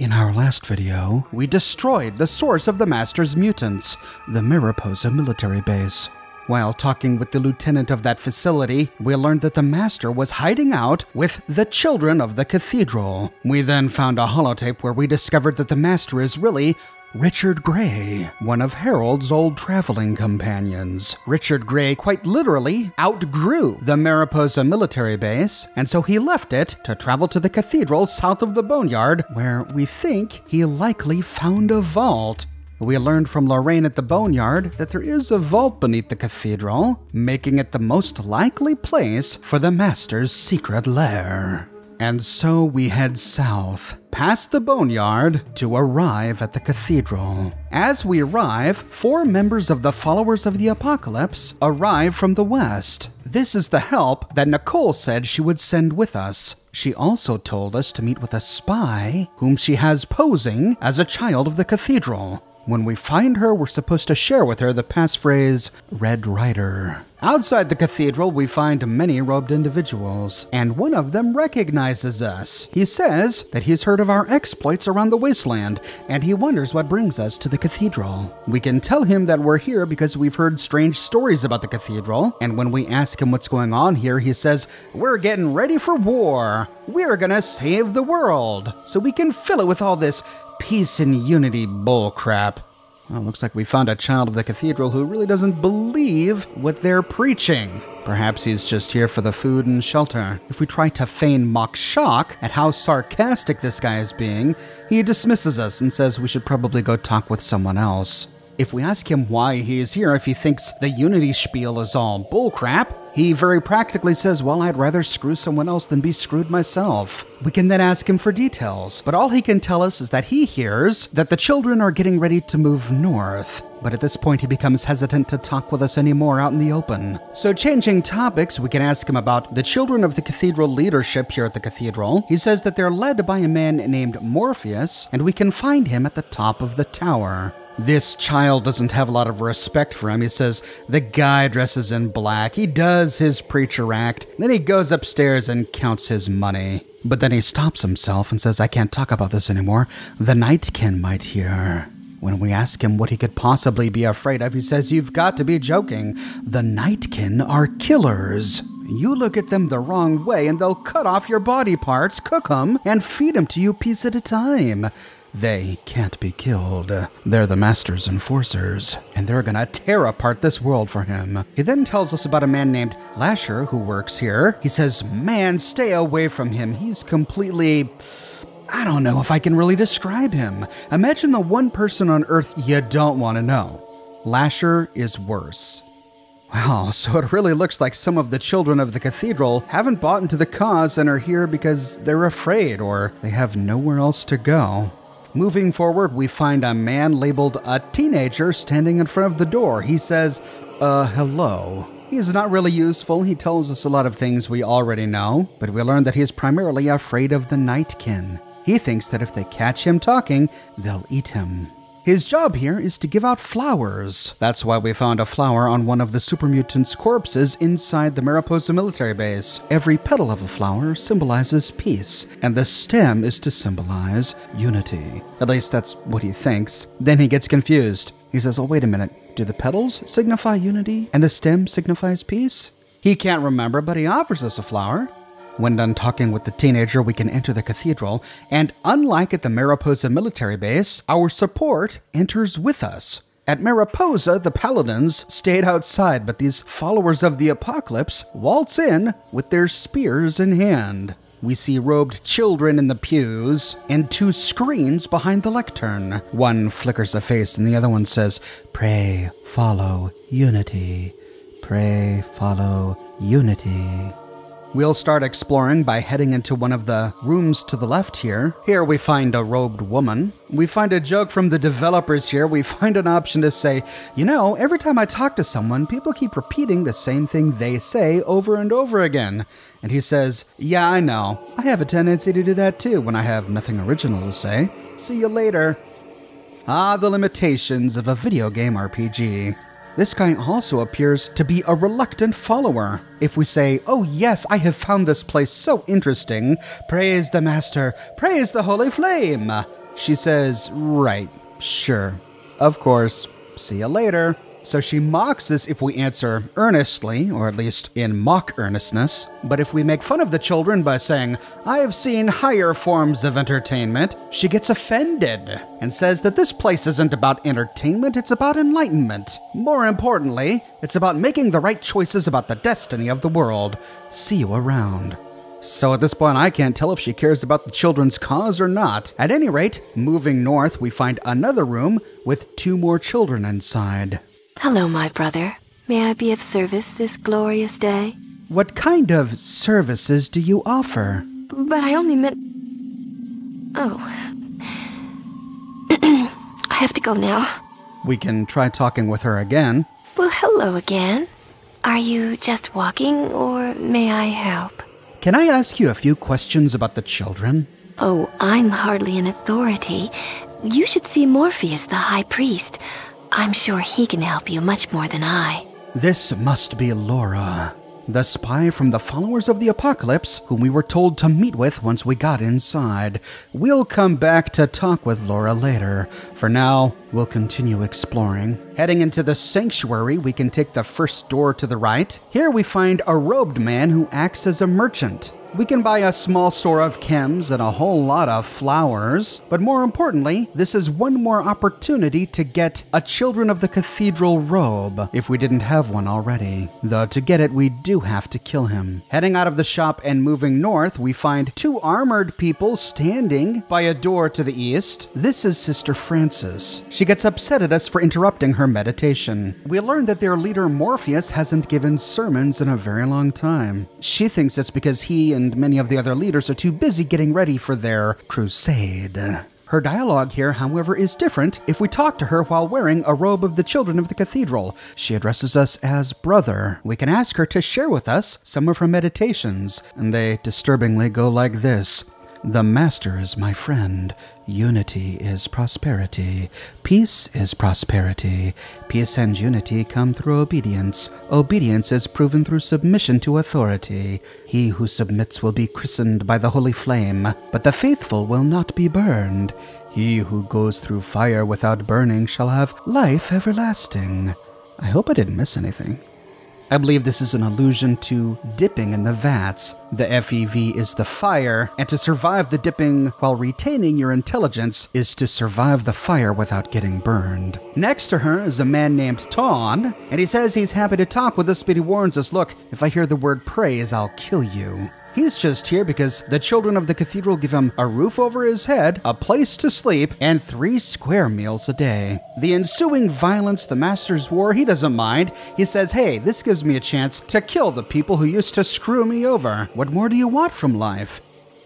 In our last video, we destroyed the source of the Master's mutants, the Mariposa military base. While talking with the lieutenant of that facility, we learned that the Master was hiding out with the children of the cathedral. We then found a holotape where we discovered that the Master is really Richard Gray, one of Harold's old traveling companions. Richard Gray quite literally outgrew the Mariposa military base, and so he left it to travel to the cathedral south of the Boneyard, where we think he likely found a vault. We learned from Lorraine at the Boneyard that there is a vault beneath the cathedral, making it the most likely place for the Master's secret lair. And so we head south, past the boneyard, to arrive at the cathedral. As we arrive, four members of the Followers of the Apocalypse arrive from the west. This is the help that Nicole said she would send with us. She also told us to meet with a spy whom she has posing as a child of the cathedral. When we find her, we're supposed to share with her the passphrase, Red Rider. Outside the cathedral, we find many robed individuals, and one of them recognizes us. He says that he's heard of our exploits around the wasteland, and he wonders what brings us to the cathedral. We can tell him that we're here because we've heard strange stories about the cathedral, and when we ask him what's going on here, he says, We're getting ready for war. We're gonna save the world, so we can fill it with all this peace and unity bullcrap. Well, looks like we found a child of the cathedral who really doesn't believe what they're preaching. Perhaps he's just here for the food and shelter. If we try to feign mock shock at how sarcastic this guy is being, he dismisses us and says we should probably go talk with someone else. If we ask him why he is here, if he thinks the Unity spiel is all bullcrap, he very practically says, Well, I'd rather screw someone else than be screwed myself. We can then ask him for details, but all he can tell us is that he hears that the children are getting ready to move north. But at this point, he becomes hesitant to talk with us anymore out in the open. So, changing topics, we can ask him about the children of the cathedral leadership here at the cathedral. He says that they're led by a man named Morpheus, and we can find him at the top of the tower. This child doesn't have a lot of respect for him. He says the guy dresses in black. He does his preacher act. Then he goes upstairs and counts his money. But then he stops himself and says, I can't talk about this anymore. The Nightkin might hear. When we ask him what he could possibly be afraid of, he says, You've got to be joking. The Nightkin are killers. You look at them the wrong way, and they'll cut off your body parts, cook them, and feed them to you piece at a time. They can't be killed. They're the Master's enforcers, and they're gonna tear apart this world for him. He then tells us about a man named Lasher who works here. He says, Man, stay away from him. He's completely. I don't know if I can really describe him. Imagine the one person on Earth you don't want to know. Lasher is worse. Wow, so it really looks like some of the children of the cathedral haven't bought into the cause and are here because they're afraid or they have nowhere else to go. Moving forward, we find a man labeled a teenager standing in front of the door. He says, uh, hello. He's not really useful. He tells us a lot of things we already know, but we learn that he is primarily afraid of the Nightkin. He thinks that if they catch him talking, they'll eat him. His job here is to give out flowers. That's why we found a flower on one of the super mutants' corpses inside the Mariposa military base. Every petal of a flower symbolizes peace, and the stem is to symbolize unity. At least that's what he thinks. Then he gets confused. He says, Oh, wait a minute. Do the petals signify unity and the stem signifies peace? He can't remember, but he offers us a flower. When done talking with the teenager, we can enter the cathedral, and unlike at the Mariposa military base, our support enters with us. At Mariposa, the paladins stayed outside, but these followers of the apocalypse waltz in with their spears in hand. We see robed children in the pews and two screens behind the lectern. One flickers a face and the other one says, Pray, follow, unity. Pray, follow, unity. We'll start exploring by heading into one of the rooms to the left here. Here we find a robed woman. We find a joke from the developers here. We find an option to say, you know, every time I talk to someone, people keep repeating the same thing they say over and over again. And he says, Yeah, I know. I have a tendency to do that too when I have nothing original to say. See you later. Ah, the limitations of a video game RPG. This guy also appears to be a reluctant follower. If we say, Oh, yes, I have found this place so interesting, praise the Master, praise the Holy Flame, She says, Right, sure, of course, see you later. So she mocks us if we answer earnestly, or at least in mock earnestness. But if we make fun of the children by saying, I have seen higher forms of entertainment, she gets offended and says that this place isn't about entertainment, it's about enlightenment. More importantly, it's about making the right choices about the destiny of the world. See you around. So at this point, I can't tell if she cares about the children's cause or not. At any rate, moving north, we find another room with two more children inside. Hello, my brother. May I be of service this glorious day? What kind of services do you offer? But I only meant. Oh. I have to go now. We can try talking with her again. Well, hello again. Are you just walking, or may I help? Can I ask you a few questions about the children? Oh, I'm hardly an authority. You should see Morpheus, the High Priest. I'm sure he can help you much more than I. This must be Laura, the spy from the followers of the apocalypse, whom we were told to meet with once we got inside. We'll come back to talk with Laura later. For now, we'll continue exploring. Heading into the sanctuary, we can take the first door to the right. Here we find a robed man who acts as a merchant. We can buy a small store of chems and a whole lot of flowers, but more importantly, this is one more opportunity to get a Children of the Cathedral robe if we didn't have one already. Though to get it, we do have to kill him. Heading out of the shop and moving north, we find two armored people standing by a door to the east. This is Sister Frances. She gets upset at us for interrupting her meditation. We learn that their leader Morpheus hasn't given sermons in a very long time. She thinks it's because he and many of the other leaders are too busy getting ready for their crusade. Her dialogue here, however, is different if we talk to her while wearing a robe of the children of the cathedral. She addresses us as brother. We can ask her to share with us some of her meditations, and they disturbingly go like this The Master is my friend. Unity is prosperity. Peace is prosperity. Peace and unity come through obedience. Obedience is proven through submission to authority. He who submits will be christened by the holy flame, but the faithful will not be burned. He who goes through fire without burning shall have life everlasting. I hope I didn't miss anything. I believe this is an allusion to dipping in the vats. The FEV is the fire, and to survive the dipping while retaining your intelligence is to survive the fire without getting burned. Next to her is a man named Ton, and he says he's happy to talk with us, but he warns us look, if I hear the word praise, I'll kill you. He's just here because the children of the cathedral give him a roof over his head, a place to sleep, and three square meals a day. The ensuing violence the Masters wore, he doesn't mind. He says, hey, this gives me a chance to kill the people who used to screw me over. What more do you want from life?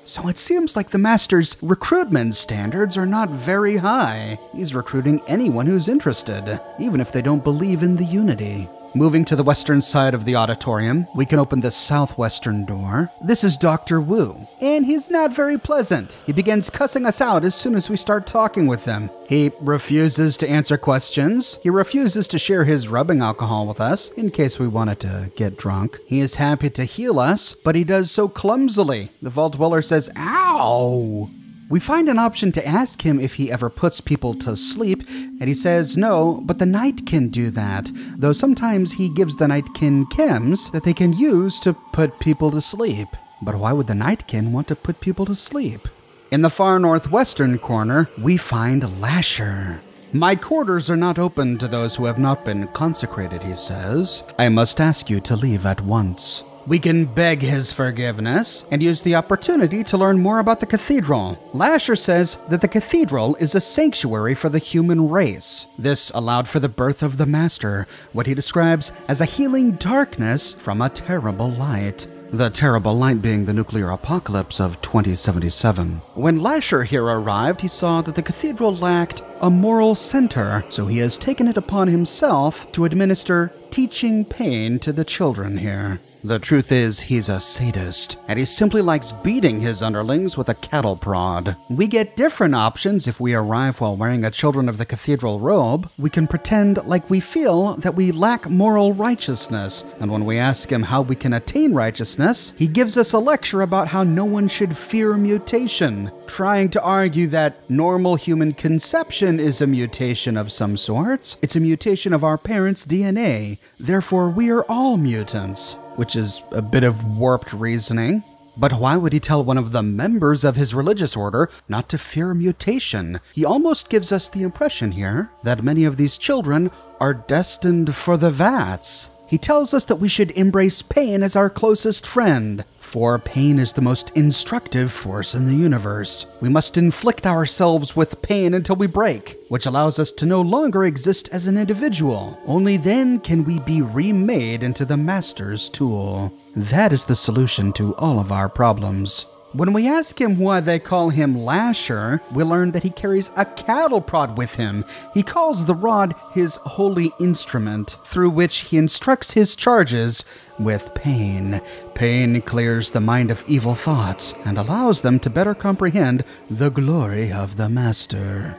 So it seems like the Master's recruitment standards are not very high. He's recruiting anyone who's interested, even if they don't believe in the unity. Moving to the western side of the auditorium, we can open the southwestern door. This is Dr. Wu, and he's not very pleasant. He begins cussing us out as soon as we start talking with him. He refuses to answer questions. He refuses to share his rubbing alcohol with us in case we wanted to get drunk. He is happy to heal us, but he does so clumsily. The Vault Dweller says, Ow! We find an option to ask him if he ever puts people to sleep, and he says no, but the Nightkin do that, though sometimes he gives the Nightkin chems that they can use to put people to sleep. But why would the Nightkin want to put people to sleep? In the far northwestern corner, we find Lasher. My quarters are not open to those who have not been consecrated, he says. I must ask you to leave at once. We can beg his forgiveness and use the opportunity to learn more about the cathedral. Lasher says that the cathedral is a sanctuary for the human race. This allowed for the birth of the Master, what he describes as a healing darkness from a terrible light. The terrible light being the nuclear apocalypse of 2077. When Lasher here arrived, he saw that the cathedral lacked a moral center, so he has taken it upon himself to administer teaching pain to the children here. The truth is, he's a sadist, and he simply likes beating his underlings with a cattle prod. We get different options if we arrive while wearing a Children of the Cathedral robe. We can pretend like we feel that we lack moral righteousness, and when we ask him how we can attain righteousness, he gives us a lecture about how no one should fear mutation, trying to argue that normal human conception is a mutation of some sorts. It's a mutation of our parents' DNA, therefore, we are all mutants which is a bit of warped reasoning. But why would he tell one of the members of his religious order not to fear mutation? He almost gives us the impression here that many of these children are destined for the vats. He tells us that we should embrace pain as our closest friend, for pain is the most instructive force in the universe. We must inflict ourselves with pain until we break, which allows us to no longer exist as an individual. Only then can we be remade into the Master's tool. That is the solution to all of our problems. When we ask him why they call him Lasher, we learn that he carries a cattle prod with him. He calls the rod his holy instrument, through which he instructs his charges with pain. Pain clears the mind of evil thoughts and allows them to better comprehend the glory of the Master.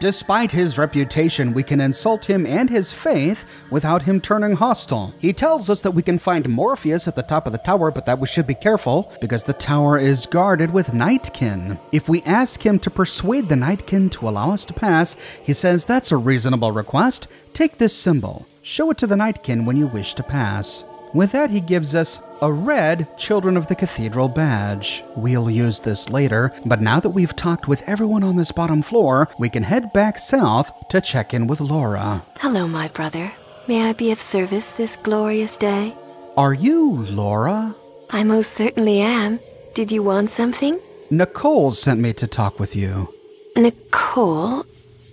Despite his reputation, we can insult him and his faith without him turning hostile. He tells us that we can find Morpheus at the top of the tower, but that we should be careful because the tower is guarded with Nightkin. If we ask him to persuade the Nightkin to allow us to pass, he says that's a reasonable request. Take this symbol. Show it to the Nightkin when you wish to pass. With that, he gives us a red Children of the Cathedral badge. We'll use this later, but now that we've talked with everyone on this bottom floor, we can head back south to check in with Laura. Hello, my brother. May I be of service this glorious day? Are you Laura? I most certainly am. Did you want something? Nicole sent me to talk with you. Nicole?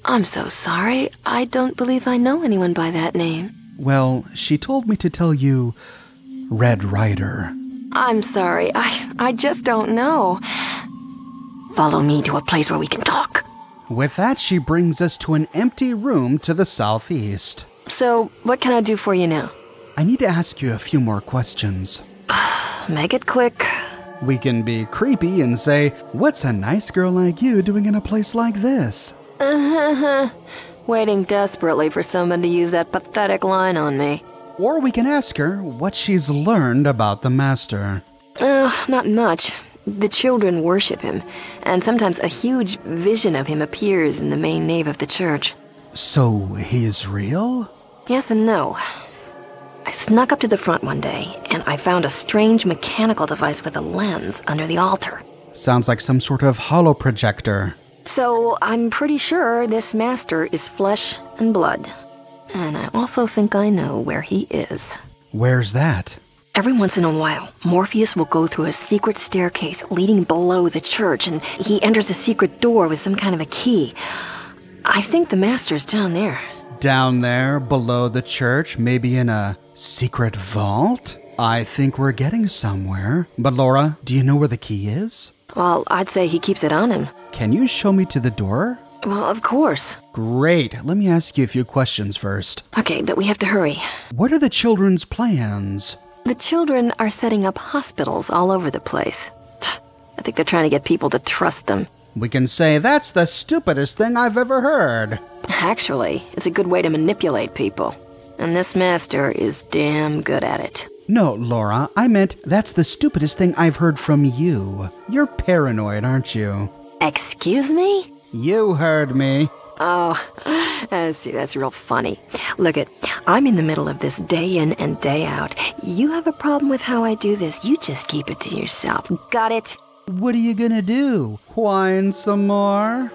I'm so sorry. I don't believe I know anyone by that name. Well, she told me to tell you Red Rider. I'm sorry. I I just don't know. Follow me to a place where we can talk. With that, she brings us to an empty room to the southeast. So, what can I do for you now? I need to ask you a few more questions. Make it quick. We can be creepy and say, What's a nice girl like you doing in a place like this? Uh-huh. Waiting desperately for someone to use that pathetic line on me. Or we can ask her what she's learned about the Master. Ugh, not much. The children worship him, and sometimes a huge vision of him appears in the main nave of the church. So he is real? Yes and no. I snuck up to the front one day, and I found a strange mechanical device with a lens under the altar. Sounds like some sort of holoprojector. So I'm pretty sure this master is flesh and blood. And I also think I know where he is. Where's that? Every once in a while, Morpheus will go through a secret staircase leading below the church, and he enters a secret door with some kind of a key. I think the master's down there. Down there, below the church, maybe in a secret vault? I think we're getting somewhere. But Laura, do you know where the key is? Well, I'd say he keeps it on him. Can you show me to the door? Well, of course. Great. Let me ask you a few questions first. Okay, but we have to hurry. What are the children's plans? The children are setting up hospitals all over the place. I think they're trying to get people to trust them. We can say that's the stupidest thing I've ever heard. Actually, it's a good way to manipulate people. And this master is damn good at it. No, Laura, I meant that's the stupidest thing I've heard from you. You're paranoid, aren't you? Excuse me? You heard me. Oh, uh, see, that's real funny. Look it, I'm in the middle of this day in and day out. You have a problem with how I do this, you just keep it to yourself. Got it? What are you gonna do? Whine some more?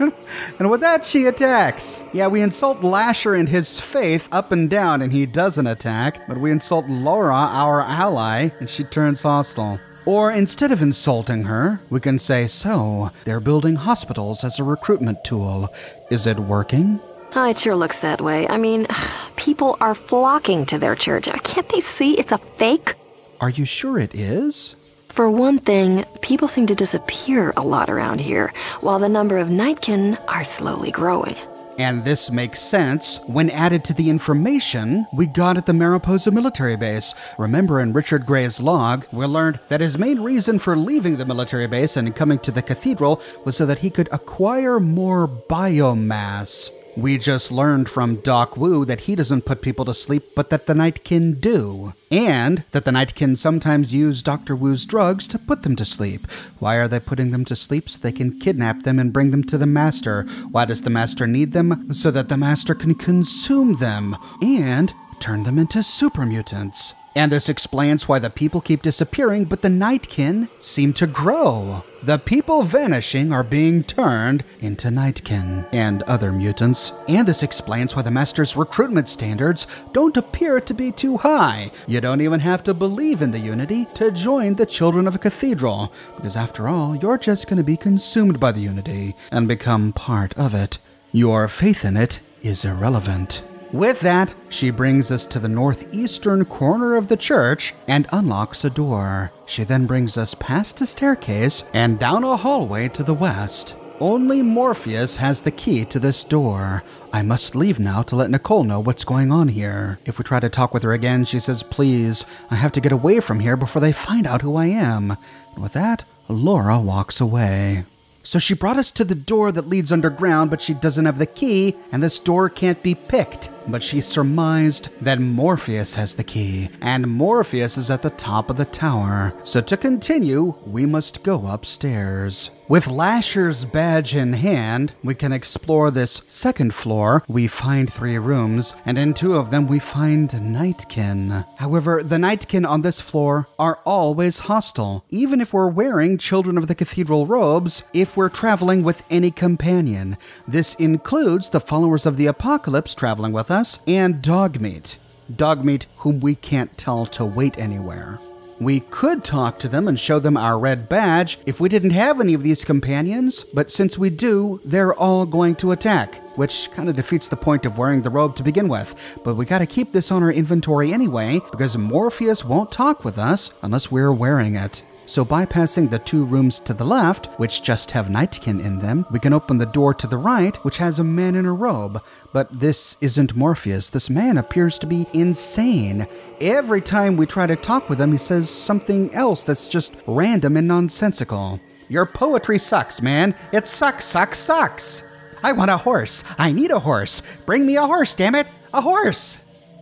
and with that, she attacks. Yeah, we insult Lasher and his faith up and down, and he doesn't attack, but we insult Laura, our ally, and she turns hostile. Or instead of insulting her, we can say, So, they're building hospitals as a recruitment tool. Is it working? Oh, it sure looks that way. I mean, people are flocking to their church. Can't they see it's a fake? Are you sure it is? For one thing, people seem to disappear a lot around here, while the number of Nightkin are slowly growing. And this makes sense when added to the information we got at the Mariposa military base. Remember, in Richard Gray's log, we learned that his main reason for leaving the military base and coming to the cathedral was so that he could acquire more biomass. We just learned from Doc Wu that he doesn't put people to sleep, but that the Nightkin do. And that the Nightkin sometimes use Dr. Wu's drugs to put them to sleep. Why are they putting them to sleep? So they can kidnap them and bring them to the Master. Why does the Master need them? So that the Master can consume them and turn them into super mutants. And this explains why the people keep disappearing, but the Nightkin seem to grow. The people vanishing are being turned into Nightkin and other mutants. And this explains why the Master's recruitment standards don't appear to be too high. You don't even have to believe in the Unity to join the Children of a Cathedral, because after all, you're just going to be consumed by the Unity and become part of it. Your faith in it is irrelevant. With that, she brings us to the northeastern corner of the church and unlocks a door. She then brings us past a staircase and down a hallway to the west. Only Morpheus has the key to this door. I must leave now to let Nicole know what's going on here. If we try to talk with her again, she says, Please, I have to get away from here before they find out who I am. And with that, Laura walks away. So she brought us to the door that leads underground, but she doesn't have the key, and this door can't be picked. But she surmised that Morpheus has the key, and Morpheus is at the top of the tower. So to continue, we must go upstairs. With Lasher's badge in hand, we can explore this second floor. We find three rooms, and in two of them we find Nightkin. However, the Nightkin on this floor are always hostile, even if we're wearing Children of the Cathedral robes, if we're traveling with any companion. This includes the followers of the Apocalypse traveling with us and Dogmeat. Dogmeat, whom we can't tell to wait anywhere. We could talk to them and show them our red badge if we didn't have any of these companions, but since we do, they're all going to attack, which kind of defeats the point of wearing the robe to begin with. But we gotta keep this on our inventory anyway, because Morpheus won't talk with us unless we're wearing it. So, bypassing the two rooms to the left, which just have Nightkin in them, we can open the door to the right, which has a man in a robe. But this isn't Morpheus. This man appears to be insane. Every time we try to talk with him, he says something else that's just random and nonsensical. Your poetry sucks, man. It sucks, sucks, sucks. I want a horse. I need a horse. Bring me a horse, damn it. A horse.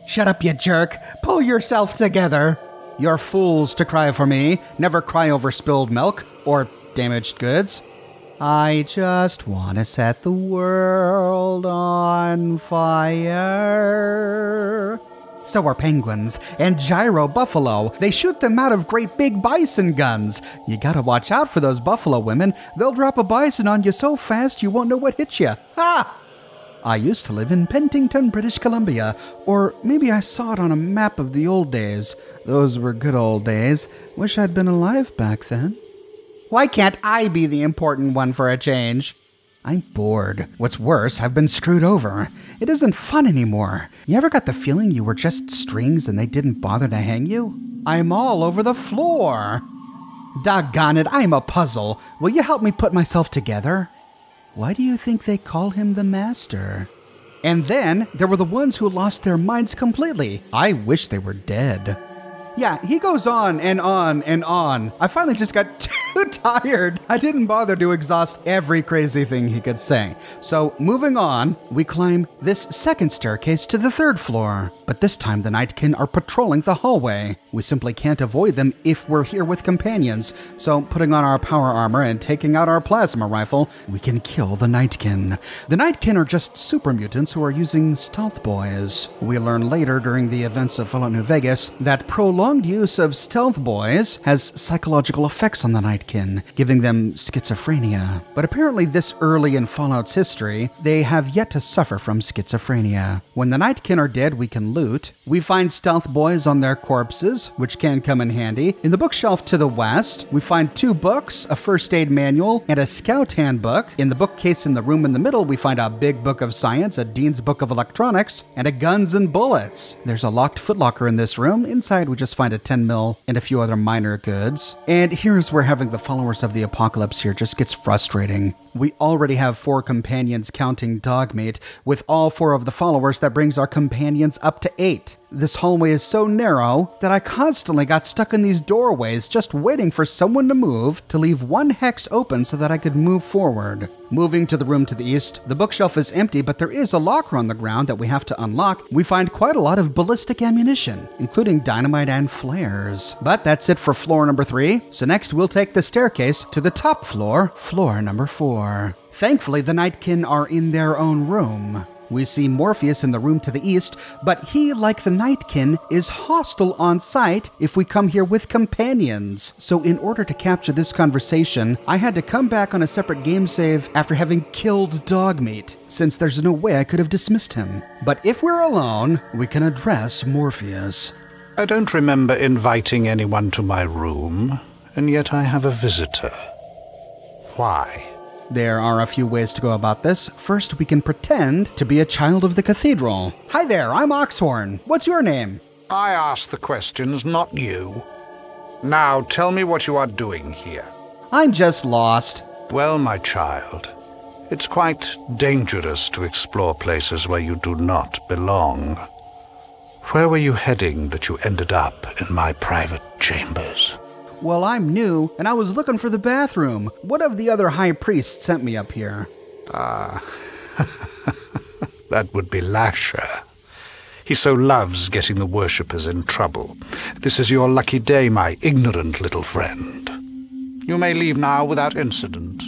Shut up, you jerk. Pull yourself together. You're fools to cry for me. Never cry over spilled milk or damaged goods. I just want to set the world on fire. So are penguins and gyro buffalo. They shoot them out of great big bison guns. You gotta watch out for those buffalo women. They'll drop a bison on you so fast you won't know what hit you. Ha! I used to live in Penticton, British Columbia, or maybe I saw it on a map of the old days. Those were good old days. Wish I'd been alive back then. Why can't I be the important one for a change? I'm bored. What's worse, I've been screwed over. It isn't fun anymore. You ever got the feeling you were just strings and they didn't bother to hang you? I'm all over the floor. Doggone it, I'm a puzzle. Will you help me put myself together? Why do you think they call him the Master? And then there were the ones who lost their minds completely. I wish they were dead. Yeah, he goes on and on and on. I finally just got too tired. I didn't bother to exhaust every crazy thing he could say. So, moving on, we climb this second staircase to the third floor. But this time the Nightkin are patrolling the hallway. We simply can't avoid them if we're here with companions. So, putting on our power armor and taking out our plasma rifle, we can kill the Nightkin. The Nightkin are just super mutants who are using stealth boys. We learn later during the events of Fallout New Vegas that prolonged use of stealth boys has psychological effects on the Nightkin, giving them schizophrenia. But apparently, this early in Fallout's history, they have yet to suffer from schizophrenia. When the Nightkin are dead, we can loot. We find stealth boys on their corpses, which can come in handy. In the bookshelf to the west, we find two books, a first aid manual, and a scout handbook. In the bookcase in the room in the middle, we find a big book of science, a Dean's Book of Electronics, and a guns and bullets. There's a locked footlocker in this room. Inside, we just find a 10 mil and a few other minor goods. And here's where having the followers of the apocalypse here just gets frustrating. We already have four companions counting Dogmeat. With all four of the followers, that brings our companions up to eight. This hallway is so narrow that I constantly got stuck in these doorways just waiting for someone to move to leave one hex open so that I could move forward. Moving to the room to the east, the bookshelf is empty, but there is a locker on the ground that we have to unlock. We find quite a lot of ballistic ammunition, including dynamite and flares. But that's it for floor number three, so next we'll take the staircase to the top floor, floor number four. Thankfully, the Nightkin are in their own room. We see Morpheus in the room to the east, but he, like the Nightkin, is hostile on sight if we come here with companions. So, in order to capture this conversation, I had to come back on a separate game save after having killed Dogmeat, since there's no way I could have dismissed him. But if we're alone, we can address Morpheus. I don't remember inviting anyone to my room, and yet I have a visitor. Why? There are a few ways to go about this. First, we can pretend to be a child of the cathedral. Hi there, I'm Oxhorn. What's your name? I ask the questions, not you. Now tell me what you are doing here. I'm just lost. Well, my child, it's quite dangerous to explore places where you do not belong. Where were you heading that you ended up in my private chambers? Well, I'm new, and I was looking for the bathroom. What of the other high priest sent me up here? Ah, that would be Lasher. He so loves getting the worshippers in trouble. This is your lucky day, my ignorant little friend. You may leave now without incident.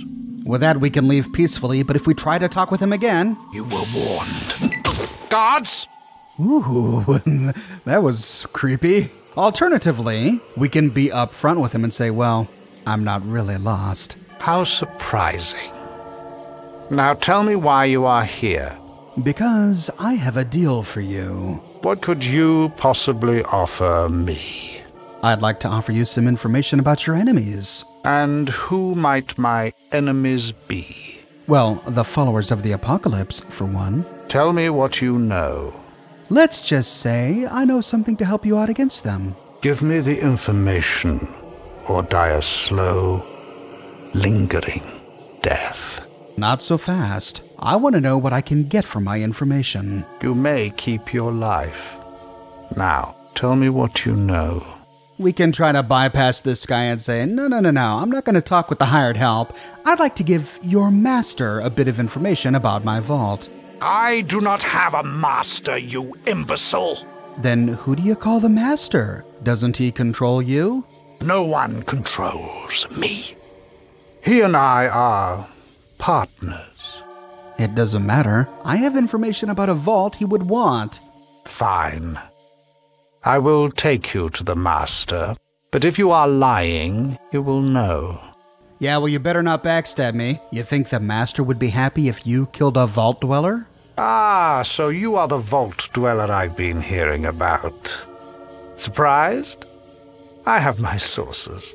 With that, we can leave peacefully, but if we try to talk with him again. You were warned. Guards! Ooh, that was creepy. Alternatively, we can be upfront with him and say, well, I'm not really lost. How surprising. Now tell me why you are here. Because I have a deal for you. What could you possibly offer me? I'd like to offer you some information about your enemies. And who might my enemies be? Well, the followers of the apocalypse, for one. Tell me what you know. Let's just say I know something to help you out against them. Give me the information, or die a slow, lingering death. Not so fast. I want to know what I can get from my information. You may keep your life. Now, tell me what you know. We can try to bypass this guy and say, no, no, no, no, I'm not going to talk with the hired help. I'd like to give your master a bit of information about my vault. I do not have a master, you imbecile. Then who do you call the master? Doesn't he control you? No one controls me. He and I are partners. It doesn't matter. I have information about a vault he would want. Fine. I will take you to the master, but if you are lying, you will know. Yeah, well, you better not backstab me. You think the master would be happy if you killed a vault dweller? Ah, so you are the vault dweller I've been hearing about. Surprised? I have my sources.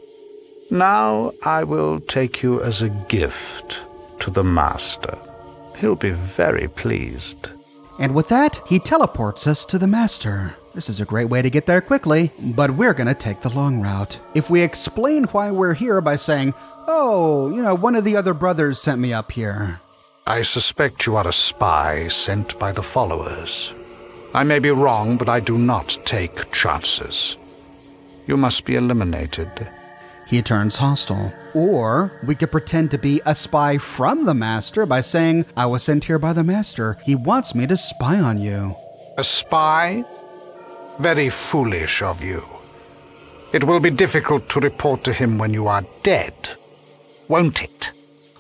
Now I will take you as a gift to the master. He'll be very pleased. And with that, he teleports us to the master. This is a great way to get there quickly, but we're going to take the long route. If we explain why we're here by saying, Oh, you know, one of the other brothers sent me up here. I suspect you are a spy sent by the followers. I may be wrong, but I do not take chances. You must be eliminated. He turns hostile. Or we could pretend to be a spy from the Master by saying, I was sent here by the Master. He wants me to spy on you. A spy? Very foolish of you. It will be difficult to report to him when you are dead, won't it?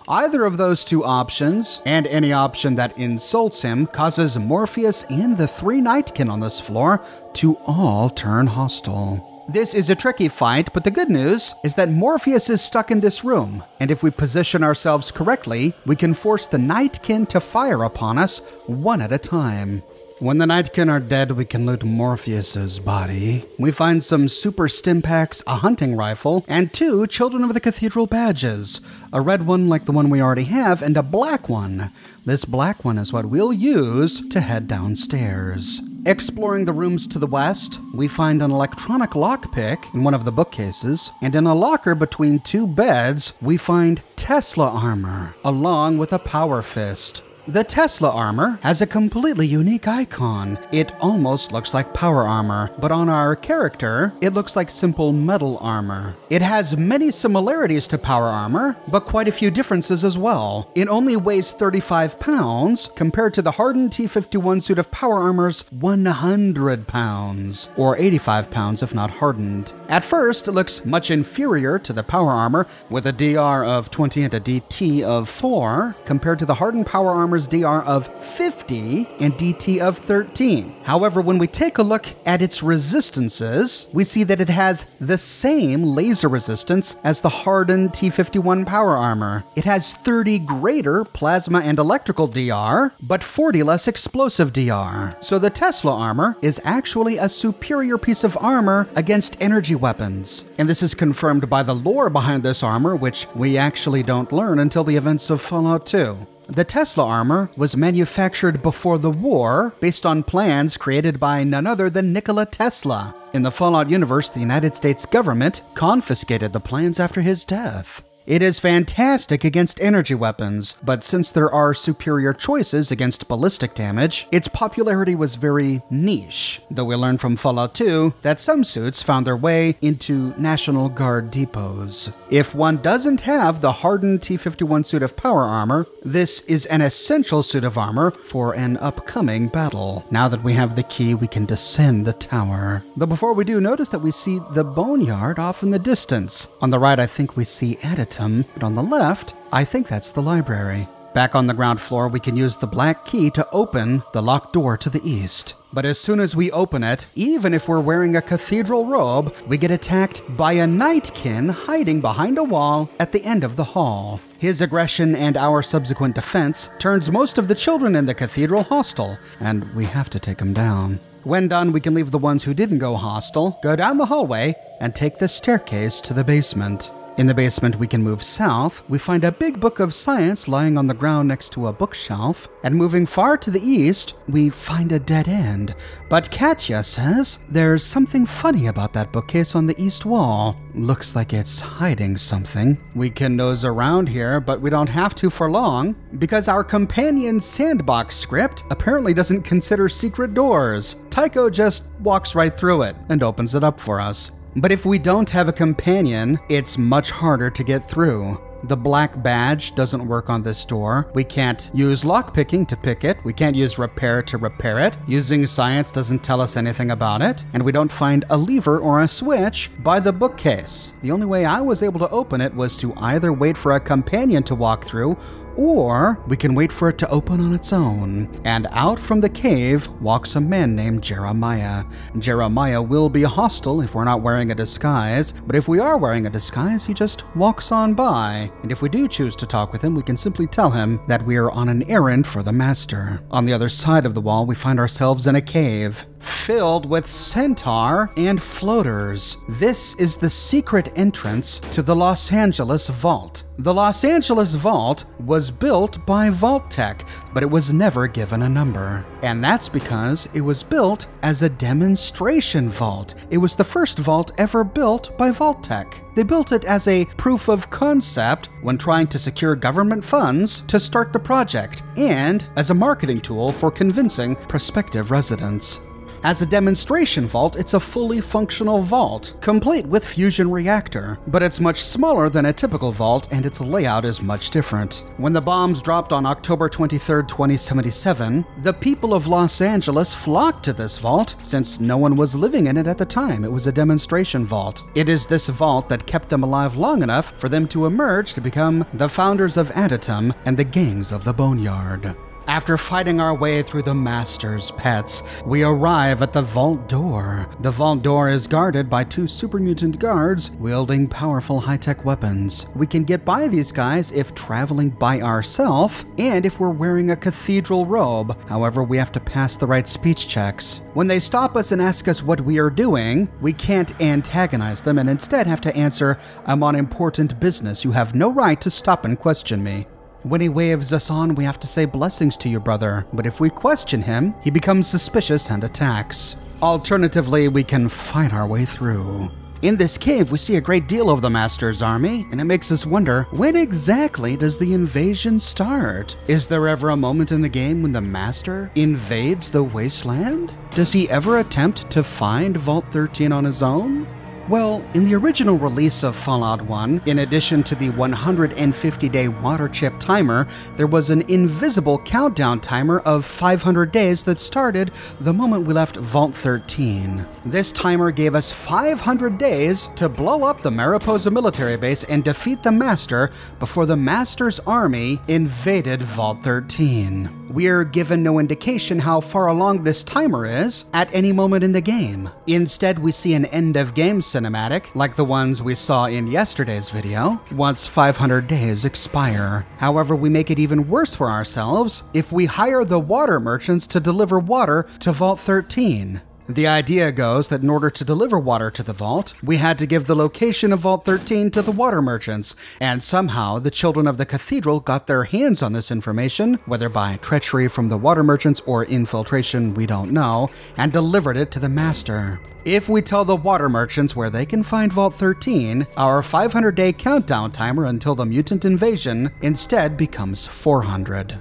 Either of those two options, and any option that insults him, causes Morpheus and the three Nightkin on this floor to all turn hostile. This is a tricky fight, but the good news is that Morpheus is stuck in this room, and if we position ourselves correctly, we can force the Nightkin to fire upon us one at a time. When the Nightkin are dead, we can loot Morpheus's body. We find some super stimpaks, a hunting rifle, and two Children of the Cathedral badges. A red one like the one we already have, and a black one. This black one is what we'll use to head downstairs. Exploring the rooms to the west, we find an electronic lockpick in one of the bookcases, and in a locker between two beds, we find Tesla armor, along with a power fist. The Tesla armor has a completely unique icon. It almost looks like power armor, but on our character, it looks like simple metal armor. It has many similarities to power armor, but quite a few differences as well. It only weighs 35 pounds compared to the hardened T 51 suit of power armor's 100 pounds, or 85 pounds if not hardened. At first, it looks much inferior to the power armor, with a DR of 20 and a DT of 4, compared to the hardened power armor's DR of 50 and DT of 13. However, when we take a look at its resistances, we see that it has the same laser resistance as the hardened T51 power armor. It has 30 greater plasma and electrical DR, but 40 less explosive DR. So the Tesla armor is actually a superior piece of armor against energy weapons. And this is confirmed by the lore behind this armor, which we actually don't learn until the events of Fallout 2. The Tesla armor was manufactured before the war based on plans created by none other than Nikola Tesla. In the Fallout universe, the United States government confiscated the plans after his death. It is fantastic against energy weapons, but since there are superior choices against ballistic damage, its popularity was very niche, though we learned from Fallout 2 that some suits found their way into National Guard depots. If one doesn't have the hardened T 51 suit of power armor, this is an essential suit of armor for an upcoming battle. Now that we have the key, we can descend the tower. But before we do, notice that we see the boneyard off in the distance. On the right, I think we see But on the left, I think that's the library. Back on the ground floor, we can use the black key to open the locked door to the east. But as soon as we open it, even if we're wearing a cathedral robe, we get attacked by a nightkin hiding behind a wall at the end of the hall. His aggression and our subsequent defense turns most of the children in the cathedral hostile, and we have to take them down. When done, we can leave the ones who didn't go hostile, go down the hallway, and take the staircase to the basement. In the basement, we can move south. We find a big book of science lying on the ground next to a bookshelf. And moving far to the east, we find a dead end. But Katya says there's something funny about that bookcase on the east wall. Looks like it's hiding something. We can nose around here, but we don't have to for long, because our companion sandbox script apparently doesn't consider secret doors. Tycho just walks right through it and opens it up for us. But if we don't have a companion, it's much harder to get through. The black badge doesn't work on this door. We can't use lockpicking to pick it. We can't use repair to repair it. Using science doesn't tell us anything about it. And we don't find a lever or a switch by the bookcase. The only way I was able to open it was to either wait for a companion to walk through or we can wait for it to open on its own. And out from the cave walks a man named Jeremiah. Jeremiah will be hostile if we're not wearing a disguise, but if we are wearing a disguise, he just walks on by. And if we do choose to talk with him, we can simply tell him that we are on an errand for the Master. On the other side of the wall, we find ourselves in a cave filled with centaur and floaters. This is the secret entrance to the Los Angeles Vault. The Los Angeles Vault was built by Vault-Tec, but it was never given a number. And that's because it was built as a demonstration vault. It was the first vault ever built by Vault-Tec. They built it as a proof of concept when trying to secure government funds to start the project, and as a marketing tool for convincing prospective residents. As a demonstration vault, it's a fully functional vault, complete with fusion reactor, but it's much smaller than a typical vault and its layout is much different. When the bombs dropped on October 23, 2077, the people of Los Angeles flocked to this vault since no one was living in it at the time. It was a demonstration vault. It is this vault that kept them alive long enough for them to emerge to become the founders of Adytum and the gangs of the Boneyard. After fighting our way through the Master's pets, we arrive at the vault door. The vault door is guarded by two super mutant guards wielding powerful high tech weapons. We can get by these guys if traveling by ourselves and if we're wearing a cathedral robe. However, we have to pass the right speech checks. When they stop us and ask us what we are doing, we can't antagonize them and instead have to answer, I'm on important business. You have no right to stop and question me. When he waves us on, we have to say blessings to your brother. But if we question him, he becomes suspicious and attacks. Alternatively, we can fight our way through. In this cave, we see a great deal of the Master's army, and it makes us wonder when exactly does the invasion start? Is there ever a moment in the game when the Master invades the wasteland? Does he ever attempt to find Vault 13 on his own? Well, in the original release of Fallout 1, in addition to the 150 day water chip timer, there was an invisible countdown timer of 500 days that started the moment we left Vault 13. This timer gave us 500 days to blow up the Mariposa military base and defeat the Master before the Master's army invaded Vault 13. We're given no indication how far along this timer is at any moment in the game. Instead, we see an end of game cinematic, like the ones we saw in yesterday's video, once 500 days expire. However, we make it even worse for ourselves if we hire the water merchants to deliver water to Vault 13. The idea goes that in order to deliver water to the vault, we had to give the location of Vault 13 to the water merchants, and somehow the children of the cathedral got their hands on this information, whether by treachery from the water merchants or infiltration, we don't know, and delivered it to the master. If we tell the water merchants where they can find Vault 13, our 500 day countdown timer until the mutant invasion instead becomes 400.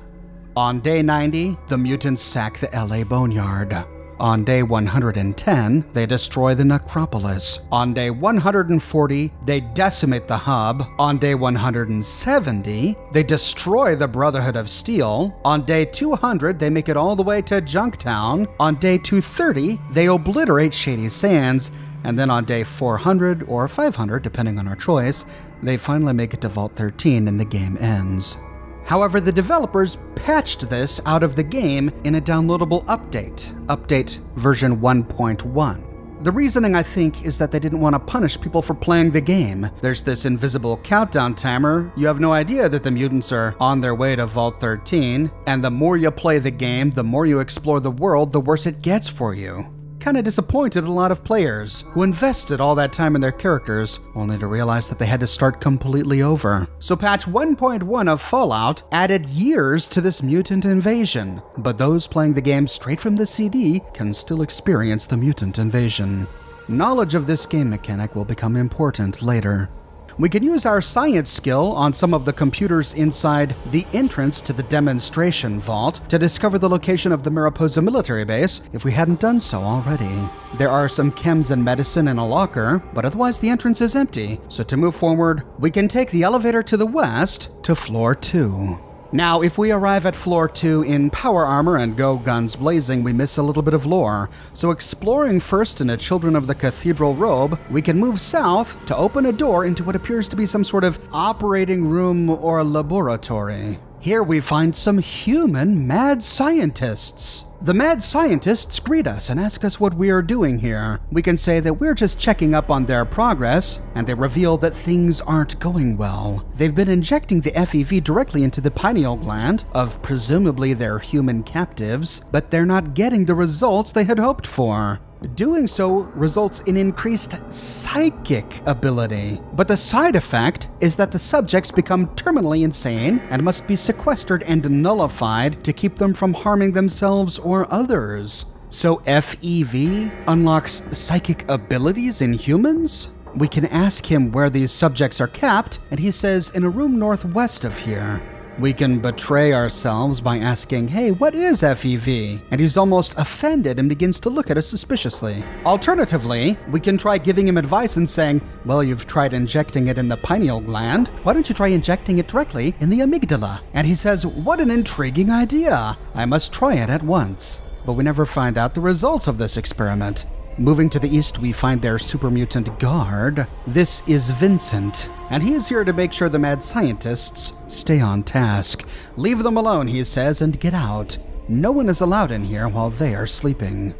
On day 90, the mutants sack the LA Boneyard. On day 110, they destroy the necropolis. On day 140, they decimate the hub. On day 170, they destroy the Brotherhood of Steel. On day 200, they make it all the way to Junktown. On day 230, they obliterate Shady Sands. And then on day 400 or 500, depending on our choice, they finally make it to Vault 13 and the game ends. However, the developers patched this out of the game in a downloadable update, update version 1.1. The reasoning, I think, is that they didn't want to punish people for playing the game. There's this invisible countdown timer. You have no idea that the mutants are on their way to Vault 13, and the more you play the game, the more you explore the world, the worse it gets for you kind of disappointed a lot of players who invested all that time in their characters only to realize that they had to start completely over. So, patch 1.1 of Fallout added years to this mutant invasion, but those playing the game straight from the CD can still experience the mutant invasion. Knowledge of this game mechanic will become important later we can use our science skill on some of the computers inside the entrance to the demonstration vault to discover the location of the Mariposa military base if we hadn't done so already. There are some chems and medicine in a locker, but otherwise the entrance is empty, so to move forward, we can take the elevator to the west to floor 2. Now, if we arrive at floor 2 in power armor and go guns blazing, we miss a little bit of lore. So, exploring first in a Children of the Cathedral robe, we can move south to open a door into what appears to be some sort of operating room or laboratory. Here we find some human mad scientists. The mad scientists greet us and ask us what we are doing here. We can say that we're just checking up on their progress, and they reveal that things aren't going well. They've been injecting the FEV directly into the pineal gland of presumably their human captives, but they're not getting the results they had hoped for. Doing so results in increased psychic ability. But the side effect is that the subjects become terminally insane and must be sequestered and nullified to keep them from harming themselves or others. So FEV unlocks psychic abilities in humans? We can ask him where these subjects are kept, and he says in a room northwest of here. We can betray ourselves by asking, hey, what is FEV? And he's almost offended and begins to look at us suspiciously. Alternatively, we can try giving him advice and saying, well, you've tried injecting it in the pineal gland. Why don't you try injecting it directly in the amygdala? And he says, what an intriguing idea. I must try it at once. But we never find out the results of this experiment. Moving to the east, we find their super mutant guard. This is Vincent, and he is here to make sure the mad scientists stay on task. Leave them alone, he says, and get out. No one is allowed in here while they are sleeping.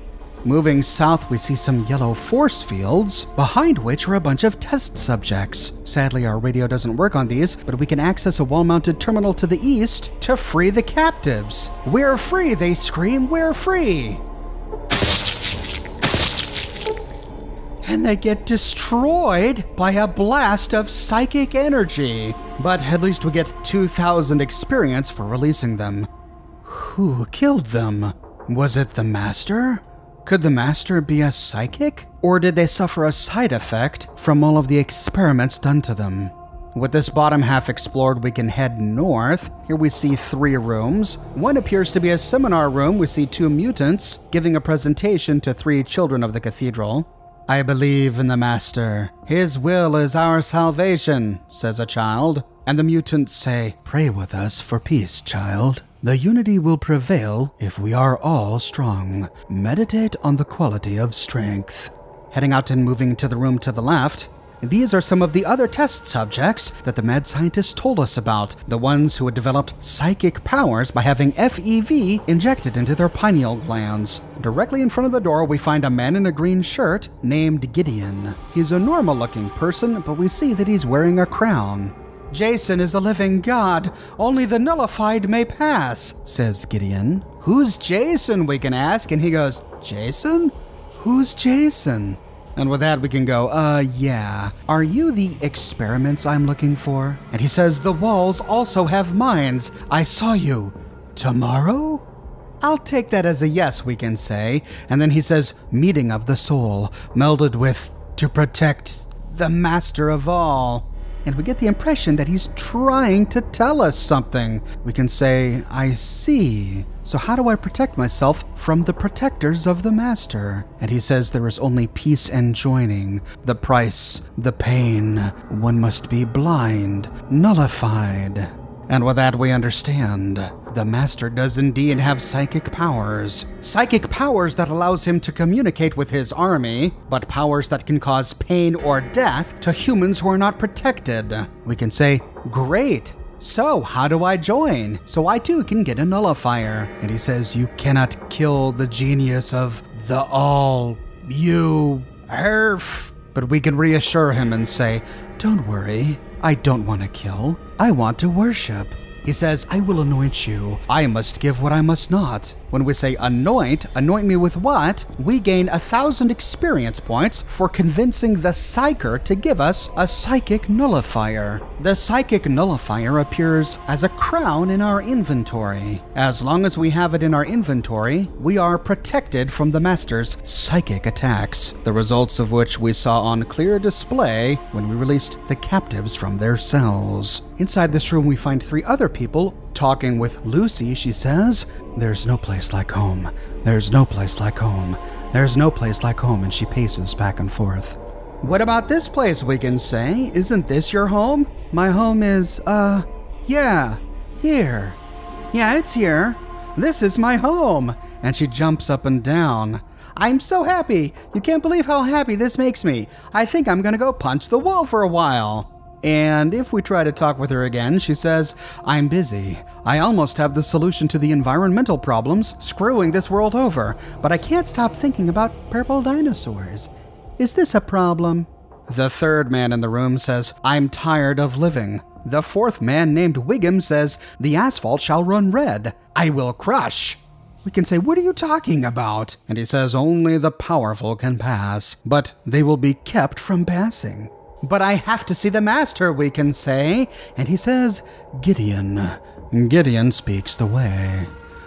Moving south, we see some yellow force fields, behind which are a bunch of test subjects. Sadly, our radio doesn't work on these, but we can access a wall mounted terminal to the east to free the captives. We're free, they scream, we're free! And they get destroyed by a blast of psychic energy. But at least we get 2,000 experience for releasing them. Who killed them? Was it the Master? Could the Master be a psychic? Or did they suffer a side effect from all of the experiments done to them? With this bottom half explored, we can head north. Here we see three rooms. One appears to be a seminar room. We see two mutants giving a presentation to three children of the cathedral. I believe in the Master. His will is our salvation, says a child. And the mutants say, Pray with us for peace, child. The unity will prevail if we are all strong. Meditate on the quality of strength. Heading out and moving to the room to the left, these are some of the other test subjects that the mad scientist told us about, the ones who had developed psychic powers by having FEV injected into their pineal glands. Directly in front of the door, we find a man in a green shirt named Gideon. He's a normal looking person, but we see that he's wearing a crown. Jason is a living god. Only the nullified may pass, says Gideon. Who's Jason? We can ask. And he goes, Jason? Who's Jason? And with that, we can go, uh, yeah. Are you the experiments I'm looking for? And he says, The walls also have minds. I saw you. Tomorrow? I'll take that as a yes, we can say. And then he says, Meeting of the soul, melded with to protect the master of all and we get the impression that he's trying to tell us something. We can say, I see. So, how do I protect myself from the protectors of the Master? And he says there is only peace and joining. The price, the pain. One must be blind, nullified. And with that, we understand. The Master does indeed have psychic powers. Psychic powers that allows him to communicate with his army, but powers that can cause pain or death to humans who are not protected. We can say, Great! So, how do I join? So I too can get a nullifier. And he says, You cannot kill the genius of the all. You. Herf. But we can reassure him and say, Don't worry. I don't want to kill. I want to worship. He says, I will anoint you. I must give what I must not. When we say anoint, anoint me with what? We gain a thousand experience points for convincing the psyker to give us a psychic nullifier. The psychic nullifier appears as a crown in our inventory. As long as we have it in our inventory, we are protected from the master's psychic attacks, the results of which we saw on clear display when we released the captives from their cells. Inside this room, we find three other people talking with Lucy. She says, there's no place like home. There's no place like home. There's no place like home, and she paces back and forth. What about this place, we can say? Isn't this your home? My home is, uh, yeah, here. Yeah, it's here. This is my home. And she jumps up and down. I'm so happy. You can't believe how happy this makes me. I think I'm gonna go punch the wall for a while. And if we try to talk with her again, she says, I'm busy. I almost have the solution to the environmental problems screwing this world over, but I can't stop thinking about purple dinosaurs. Is this a problem? The third man in the room says, I'm tired of living. The fourth man, named Wiggum, says, The asphalt shall run red. I will crush. We can say, What are you talking about? And he says, Only the powerful can pass, but they will be kept from passing. But I have to see the master, we can say. And he says, Gideon. Gideon speaks the way.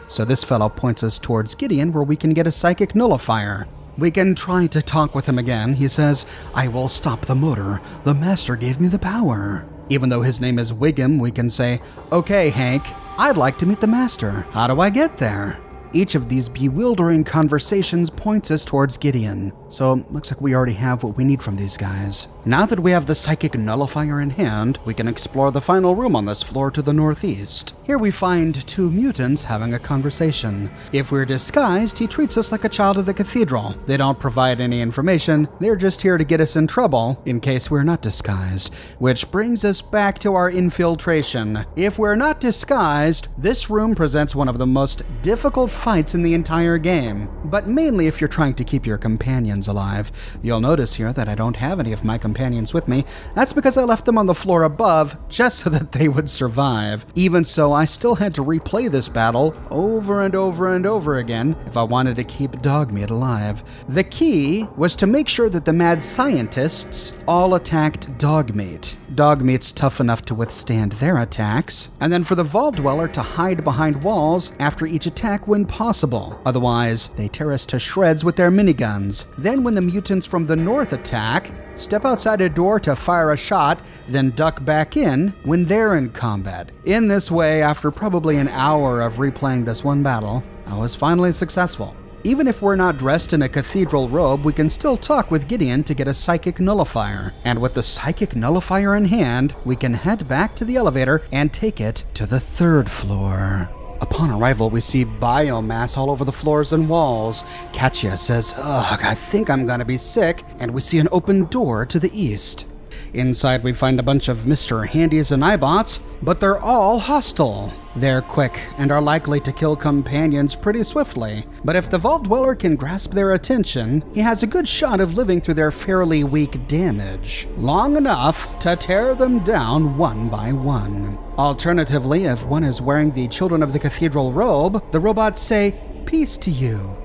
So this fellow points us towards Gideon where we can get a psychic nullifier. We can try to talk with him again. He says, I will stop the motor. The master gave me the power. Even though his name is Wiggum, we can say, Okay, Hank, I'd like to meet the master. How do I get there? Each of these bewildering conversations points us towards Gideon, so looks like we already have what we need from these guys. Now that we have the psychic nullifier in hand, we can explore the final room on this floor to the northeast. Here we find two mutants having a conversation. If we're disguised, he treats us like a child of the cathedral. They don't provide any information, they're just here to get us in trouble in case we're not disguised. Which brings us back to our infiltration. If we're not disguised, this room presents one of the most difficult fights in the entire game, but mainly if you're trying to keep your companions companions alive. You'll notice here that I don't have any of my companions with me. That's because I left them on the floor above just so that they would survive. Even so, I still had to replay this battle over and over and over again if I wanted to keep Dogmeat alive. The key was to make sure that the mad scientists all attacked Dogmeat. Dogmeat's tough enough to withstand their attacks, and then for the Vault Dweller to hide behind walls after each attack when possible. Otherwise, they tear us to shreds with their miniguns. Then, when the mutants from the north attack, step outside a door to fire a shot, then duck back in when they're in combat. In this way, after probably an hour of replaying this one battle, I was finally successful. Even if we're not dressed in a cathedral robe, we can still talk with Gideon to get a psychic nullifier. And with the psychic nullifier in hand, we can head back to the elevator and take it to the third floor. Upon arrival, we see biomass all over the floors and walls. Katya says, Ugh, I think I'm gonna be sick, and we see an open door to the east. Inside, we find a bunch of Mr. Handies and Eyebots, but they're all hostile. They're quick and are likely to kill companions pretty swiftly, but if the Vault Dweller can grasp their attention, he has a good shot of living through their fairly weak damage, long enough to tear them down one by one. Alternatively, if one is wearing the Children of the Cathedral robe, the robots say, Peace to you.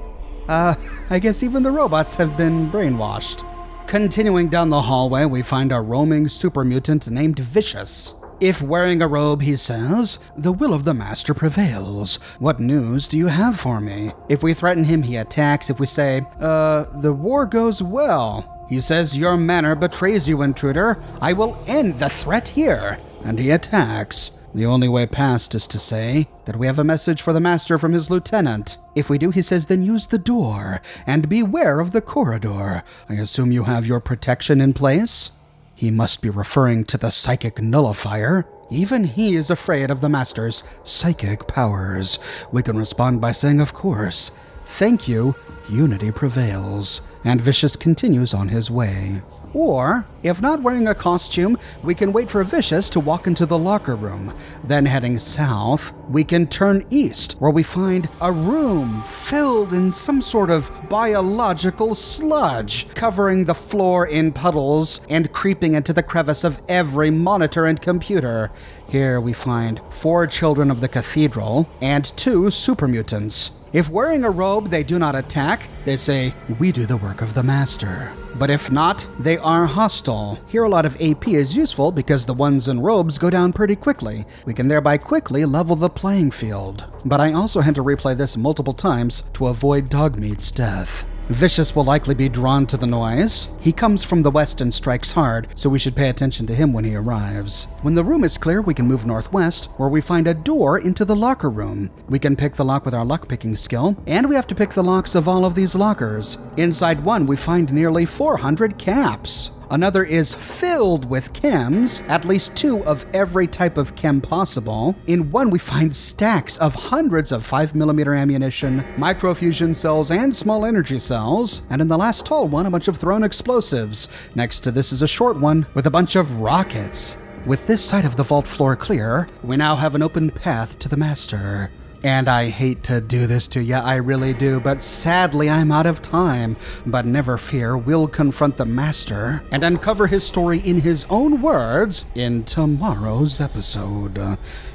Uh, I guess even the robots have been brainwashed. Continuing down the hallway, we find a roaming super mutant named Vicious. If wearing a robe, he says, the will of the master prevails. What news do you have for me? If we threaten him, he attacks. If we say, uh, the war goes well, he says, Your manner betrays you, intruder. I will end the threat here. And he attacks. The only way past is to say that we have a message for the master from his lieutenant. If we do, he says, then use the door and beware of the corridor. I assume you have your protection in place? He must be referring to the psychic nullifier. Even he is afraid of the master's psychic powers. We can respond by saying, of course. Thank you. Unity prevails. And Vicious continues on his way. Or, if not wearing a costume, we can wait for Vicious to walk into the locker room. Then, heading south, we can turn east, where we find a room filled in some sort of biological sludge, covering the floor in puddles and creeping into the crevice of every monitor and computer. Here we find four children of the cathedral and two super mutants. If wearing a robe they do not attack, they say, We do the work of the master. But if not, they are hostile. Here, a lot of AP is useful because the ones in robes go down pretty quickly. We can thereby quickly level the playing field. But I also had to replay this multiple times to avoid Dogmeat's death. Vicious will likely be drawn to the noise. He comes from the west and strikes hard, so we should pay attention to him when he arrives. When the room is clear, we can move northwest, where we find a door into the locker room. We can pick the lock with our lock picking skill, and we have to pick the locks of all of these lockers. Inside one, we find nearly 400 caps. Another is filled with chems, at least two of every type of chem possible. In one, we find stacks of hundreds of 5mm ammunition, microfusion cells, and small energy cells. And in the last tall one, a bunch of thrown explosives. Next to this is a short one with a bunch of rockets. With this side of the vault floor clear, we now have an open path to the master. And I hate to do this to you, I really do, but sadly I'm out of time. But never fear, we'll confront the Master and uncover his story in his own words in tomorrow's episode.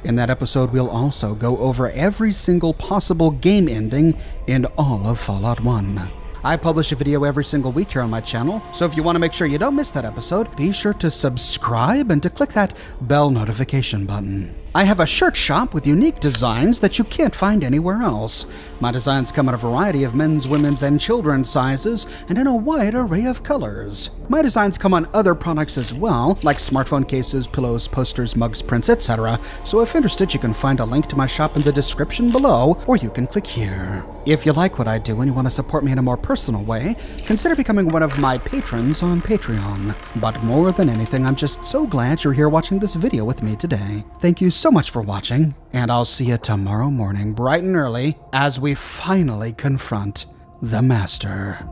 In that episode, we'll also go over every single possible game ending in all of Fallout 1. I publish a video every single week here on my channel, so if you want to make sure you don't miss that episode, be sure to subscribe and to click that bell notification button. I have a shirt shop with unique designs that you can't find anywhere else. My designs come in a variety of men's, women's, and children's sizes and in a wide array of colors. My designs come on other products as well, like smartphone cases, pillows, posters, mugs, prints, etc. So if interested, you can find a link to my shop in the description below, or you can click here. If you like what I do and you want to support me in a more personal way, consider becoming one of my patrons on Patreon. But more than anything, I'm just so glad you're here watching this video with me today. Thank you so much for watching, and I'll see you tomorrow morning bright and early as we finally confront the Master.